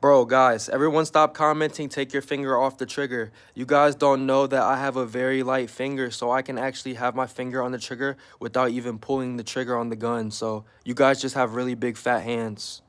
Bro, guys, everyone stop commenting, take your finger off the trigger. You guys don't know that I have a very light finger, so I can actually have my finger on the trigger without even pulling the trigger on the gun. So you guys just have really big fat hands.